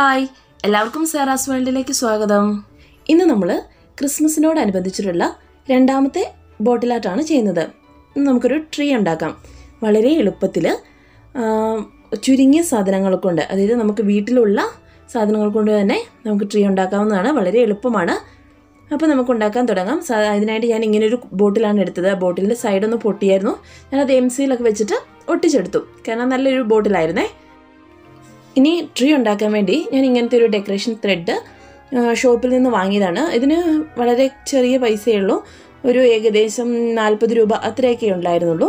Hi. എല്ലാവർക്കും Sara's വേൾഡിലേക്ക് സ്വാഗതം. ഇന്ന് നമ്മൾ ക്രിസ്മസിനോടനുബന്ധിച്ചിട്ടുള്ള രണ്ടാമത്തെ ബോട്ടിലാട്ടാണ് ചെയ്യുന്നത്. ഇന്ന് നമുക്കൊരു ട്രീ ഉണ്ടാക്കാം. വളരെ എളുപ്പത്തിൽ ചുരുങ്ങിയ സാധനങ്ങൾ കൊണ്ട് അതായത് നമുക്ക് വീട്ടിലുള്ള സാധനങ്ങൾ കൊണ്ട് തന്നെ നമുക്ക് ട്രീ ഉണ്ടാക്കാവുന്നതാണ്. വളരെ എളുപ്പമാണ്. അപ്പോൾ നമുക്ക് ഉണ്ടാക്കാൻ തുടങ്ങാം. അതിനായിട്ട് ഞാൻ ഇങ്ങനെ ഒരു ബോട്ടിലാണ് എടുത്തത്. ആ ബോട്ടിലിന്റെ സൈഡൊന്ന് പൊട്ടിയായിരുന്നു. ഞാനത് എം സിയിലൊക്കെ വെച്ചിട്ട് ഒട്ടിച്ചെടുത്തു. കാരണം നല്ലൊരു ബോട്ടിലായിരുന്നേ. ഇനി ട്രീ ഉണ്ടാക്കാൻ വേണ്ടി ഞാൻ ഇങ്ങനത്തെ ഒരു ഡെക്കറേഷൻ ത്രെഡ് ഷോപ്പിൽ നിന്ന് വാങ്ങിയതാണ്. ഇതിന് വളരെ ചെറിയ പൈസയേ ഉള്ളൂ. ഒരു ഏകദേശം നാൽപ്പത് രൂപ അത്രയൊക്കെ ഉണ്ടായിരുന്നുള്ളൂ.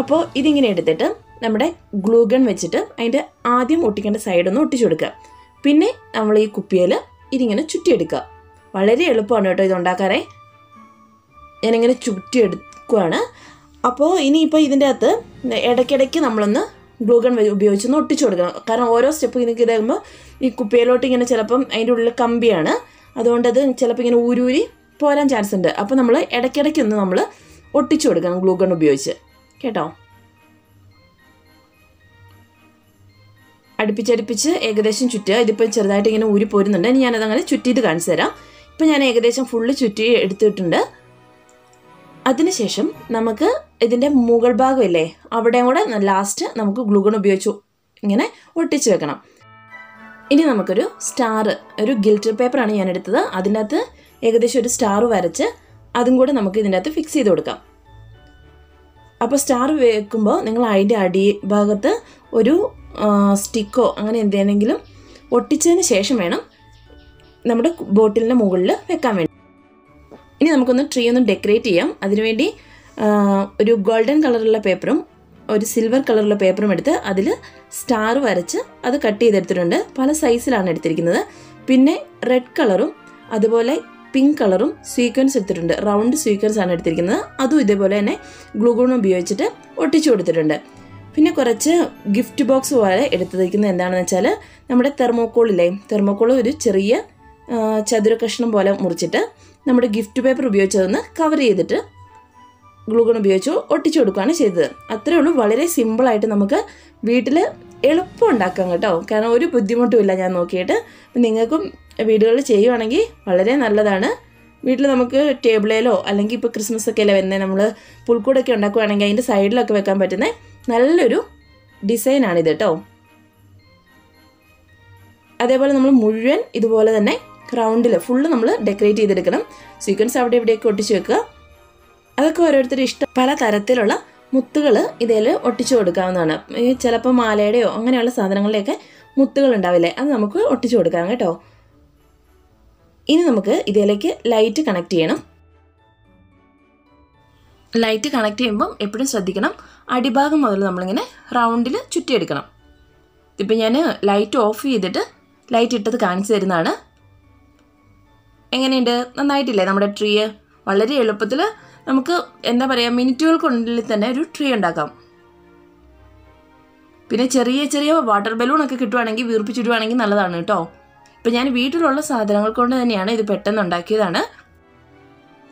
അപ്പോൾ ഇതിങ്ങനെ എടുത്തിട്ട് നമ്മുടെ ഗ്ലൂഗൺ വെച്ചിട്ട് അതിന്റെ ആദ്യം ഒട്ടിക്കേണ്ട സൈഡൊന്ന് ഒട്ടിച്ചു കൊടുക്കുക. പിന്നെ നമ്മൾ ഈ കുപ്പിയിൽ ഇതിങ്ങനെ ചുറ്റിയെടുക്കുക. വളരെ എളുപ്പമാണ് കേട്ടോ ഇത് ഉണ്ടാക്കാറേ ഞാനിങ്ങനെ ചുറ്റിയെടുക്കുവാണ്. അപ്പോൾ ഇനിയിപ്പോൾ ഇതിന്റെ അകത്ത് ഇടയ്ക്കിടയ്ക്ക് നമ്മളൊന്ന് ഗ്ലൂഗൺ ഉപയോഗിച്ച് ഒന്ന് ഒട്ടിച്ചു കൊടുക്കണം. കാരണം ഓരോ സ്റ്റെപ്പ് ഇങ്ങനെ ഇതാകുമ്പോൾ ഈ കുപ്പിയിലോട്ട് ഇങ്ങനെ ചിലപ്പം അതിന്റെ ഉള്ളിൽ കമ്പിയാണ്. അതുകൊണ്ട് അത് ചിലപ്പോൾ ഇങ്ങനെ ഊരൂരി പോരാൻ ചാൻസ് ഉണ്ട്. അപ്പോൾ നമ്മൾ ഇടയ്ക്കിടയ്ക്ക് ഒന്ന് നമ്മൾ ഒട്ടിച്ചു കൊടുക്കണം ഗ്ലൂഗൺ ഉപയോഗിച്ച്. കേട്ടോ? അടുപ്പിച്ചടുപ്പിച്ച് ഏകദേശം ചുറ്റുക. ഇതിപ്പോൾ ചെറുതായിട്ട് ഇങ്ങനെ ഊരി പോരുന്നുണ്ട്. ഇനി ഞാനതങ്ങനെ ചുറ്റിയിട്ട് കാണിച്ചു തരാം. ഇപ്പം ഞാൻ ഏകദേശം ഫുള്ള് ചുറ്റി എടുത്തിട്ടുണ്ട്. അതിനുശേഷം നമുക്ക് ഇതിന്റെ മുകൾ ഭാഗമില്ലേ അവിടെയും കൂടെ ലാസ്റ്റ് നമുക്ക് ഗ്ലൂഗൺ ഉപയോഗിച്ചു. ഇങ്ങനെ ഒട്ടിച്ച് വെക്കണം. ഇനി നമുക്കൊരു സ്റ്റാർ ഒരു ഗിൽറ്റർ പേപ്പറാണ് ഞാൻ എടുത്തത്. അതിന്റെ അകത്ത് ഏകദേശം ഒരു സ്റ്റാർ വരച്ച് അതും കൂടെ നമുക്ക് ഇതിന്റെ അകത്ത് ഫിക്സ് ചെയ്ത് കൊടുക്കാം. അപ്പോൾ സ്റ്റാർ വെക്കുമ്പോൾ നിങ്ങൾ അതിന്റെ അടി ഭാഗത്ത് ഒരു സ്റ്റിക്കോ അങ്ങനെ എന്തെങ്കിലും ഒട്ടിച്ചതിന് ശേഷം വേണം നമ്മുടെ ബോട്ടിലിന്റെ മുകളിൽ വെക്കാൻ വേണ്ടി. ഇനി നമുക്കൊന്ന് ട്രീ ഒന്ന് ഡെക്കറേറ്റ് ചെയ്യാം. അതിനുവേണ്ടി ഒരു ഗോൾഡൻ കളറുള്ള പേപ്പറും ഒരു സിൽവർ കളറുള്ള പേപ്പറും എടുത്ത് അതിൽ സ്റ്റാർ വരച്ച് അത് കട്ട് ചെയ്തെടുത്തിട്ടുണ്ട്. പല സൈസിലാണ് എടുത്തിരിക്കുന്നത്. പിന്നെ റെഡ് കളറും അതുപോലെ പിങ്ക് കളറും സ്വീക്വൻസ് എടുത്തിട്ടുണ്ട്. റൗണ്ട് സ്വീക്വൻസ് ആണ് എടുത്തിരിക്കുന്നത്. അതും ഇതേപോലെ തന്നെ ഗ്ലൂഗോൺ ഉപയോഗിച്ചിട്ട് ഒട്ടിച്ചു കൊടുത്തിട്ടുണ്ട്. പിന്നെ കുറച്ച് ഗിഫ്റ്റ് ബോക്സ് പോലെ എടുത്തിരിക്കുന്നത് എന്താണെന്ന് വെച്ചാൽ നമ്മുടെ തെർമോക്കോളില്ലേ തെർമോക്കോൾ ഒരു ചെറിയ ആ, ചതുര കഷ്ണം പോലെ മുറിച്ചിട്ട് നമ്മുടെ ഗിഫ്റ്റ് പേപ്പർ ഉപയോഗിച്ചതൊന്ന് കവർ ചെയ്തിട്ട് ഗ്ലൂഗൺ ഉപയോഗിച്ച് ഒട്ടിച്ചു കൊടുക്കുകയാണ് ചെയ്തത്. അത്രേ ഉള്ളൂ. വളരെ സിമ്പിളായിട്ട് നമുക്ക് വീട്ടിൽ എളുപ്പം ഉണ്ടാക്കാം കേട്ടോ. കാരണം ഒരു ബുദ്ധിമുട്ടുമില്ല ഞാൻ നോക്കിയിട്ട്. നിങ്ങൾക്കും വീടുകളിൽ ചെയ്യുവാണെങ്കിൽ വളരെ നല്ലതാണ്. വീട്ടിൽ നമുക്ക് ടേബിളിലോ അല്ലെങ്കിൽ ഇപ്പോൾ ക്രിസ്മസ് ഒക്കെ അല്ലേ വരുന്നത് നമ്മൾ പുൽക്കൂടൊക്കെ ഉണ്ടാക്കുകയാണെങ്കിൽ അതിന്റെ സൈഡിലൊക്കെ വെക്കാൻ പറ്റുന്ന നല്ലൊരു ഡിസൈനാണിത് കേട്ടോ. അതേപോലെ നമ്മൾ മുഴുവൻ ഇതുപോലെ തന്നെ റൗണ്ടിൽ ഫുള്ള് നമ്മൾ ഡെക്കറേറ്റ് ചെയ്തെടുക്കണം. സീക്വൻസ് അവിടെ ഇവിടെയൊക്കെ ഒട്ടിച്ച് വെക്കുക. അതൊക്കെ ഓരോരുത്തരുടെ ഇഷ്ടം. പല തരത്തിലുള്ള മുത്തുകൾ ഇതിൽ ഒട്ടിച്ചു കൊടുക്കാവുന്നതാണ്. ഈ ചിലപ്പോൾ മാലയുടെയോ അങ്ങനെയുള്ള സാധനങ്ങളുടെയൊക്കെ മുത്തുകൾ ഉണ്ടാവില്ലേ അത് നമുക്ക് ഒട്ടിച്ചു കൊടുക്കാം കേട്ടോ. ഇനി നമുക്ക് ഇതിലേക്ക് ലൈറ്റ് കണക്ട് ചെയ്യണം. ലൈറ്റ് കണക്ട് ചെയ്യുമ്പം എപ്പോഴും ശ്രദ്ധിക്കണം. അടിഭാഗം മുതൽ നമ്മളിങ്ങനെ റൗണ്ടിൽ ചുറ്റിയെടുക്കണം. ഇപ്പം ഞാൻ ലൈറ്റ് ഓഫ് ചെയ്തിട്ട് ലൈറ്റ് ഇട്ടത് കാണിച്ചു തരുന്നതാണ്. എങ്ങനെയുണ്ട്? നന്നായിട്ടില്ലേ നമ്മുടെ ട്രീ വളരെ എളുപ്പത്തിൽ നമുക്ക് എന്താ പറയുക മിനിറ്റുകൾക്കുള്ളിൽ തന്നെ ഒരു ട്രീ ഉണ്ടാക്കാം. പിന്നെ ചെറിയ ചെറിയ വാട്ടർ ബലൂണൊക്കെ കിട്ടുവാണെങ്കിൽ വീർപ്പിച്ചിടുവാണെങ്കിൽ നല്ലതാണ് കേട്ടോ. ഇപ്പം ഞാൻ വീട്ടിലുള്ള സാധനങ്ങൾ കൊണ്ട് തന്നെയാണ് ഇത് പെട്ടെന്ന് ഉണ്ടാക്കിയതാണ്.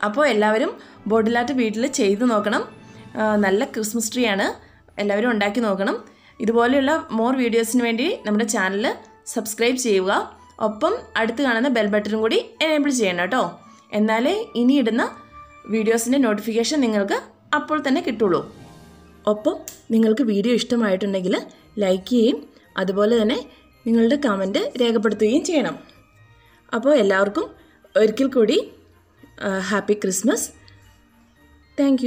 അപ്പോൾ എല്ലാവരും ബോട്ടിലാട്ട് വീട്ടിൽ ചെയ്ത് നോക്കണം. നല്ല ക്രിസ്മസ് ട്രീ ആണ്. എല്ലാവരും ഉണ്ടാക്കി നോക്കണം. ഇതുപോലെയുള്ള മോർ വീഡിയോസിന് വേണ്ടി നമ്മുടെ ചാനൽ സബ്സ്ക്രൈബ് ചെയ്യുക. ഒപ്പം അടുത്ത് കാണുന്ന ബെൽ ബട്ടണും കൂടി എനേബിൾ ചെയ്യണം കേട്ടോ. എന്നാലേ ഇനി ഇടുന്ന വീഡിയോസിന്റെ നോട്ടിഫിക്കേഷൻ നിങ്ങൾക്ക് അപ്പോൾ തന്നെ കിട്ടുള്ളൂ. ഒപ്പം നിങ്ങൾക്ക് വീഡിയോ ഇഷ്ടമായിട്ടുണ്ടെങ്കിൽ ലൈക്ക് ചെയ്യുകയും അതുപോലെ തന്നെ നിങ്ങളുടെ കമന്റ് രേഖപ്പെടുത്തുകയും ചെയ്യണം. അപ്പോൾ എല്ലാവർക്കും ഒരിക്കൽ കൂടി ഹാപ്പി ക്രിസ്മസ് താങ്ക്